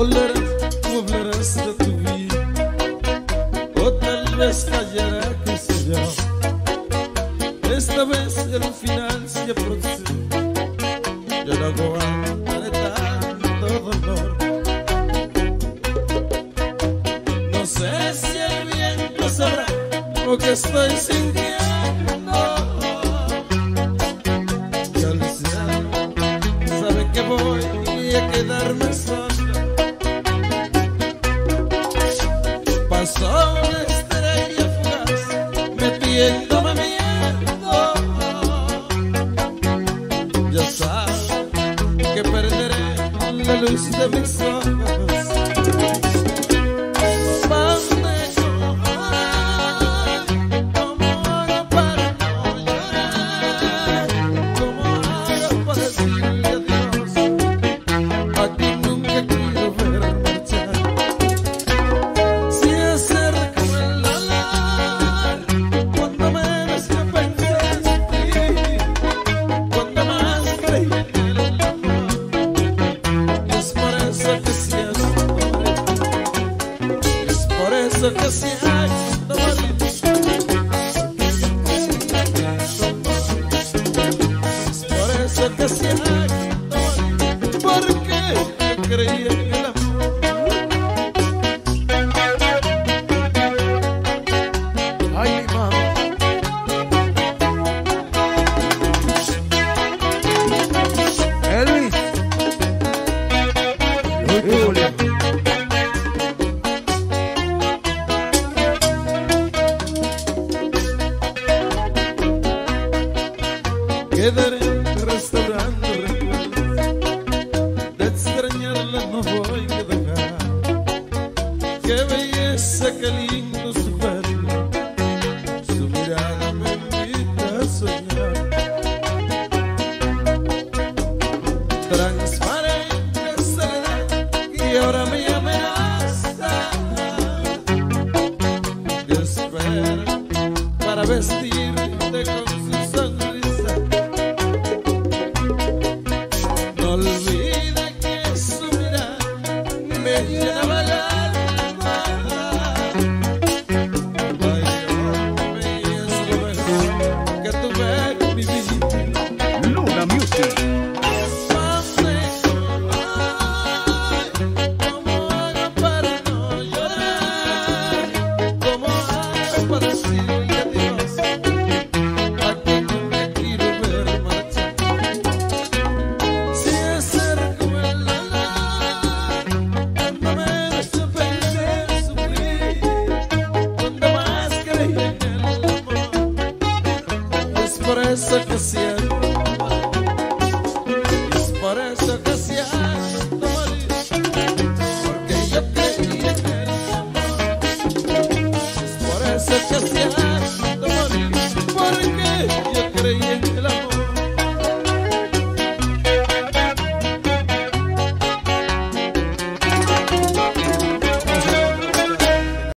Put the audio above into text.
volver, volver a ser tu vida. O tal vez callará, que sé yo. Esta vez el final se aproxima. Yo no aguantaré tanto dolor. No sé si el viento sabrá lo que estoy sintiendo. Quedarme solo. Yéndome, me yendo. Ya sabes que perderé la luz de mis ojos. conversa desse rádio essa vale. quedaré restaurando recuerdos. De extrañarla no voy a dejar. Qué belleza, qué lindo su verbo. Su mirada me invita a soñar. Transparente será y ahora me amenaza. Te espero para vestirte con yeah. parece que siento, nos parece que siento, porque yo creía que era amor, nos parece que siento.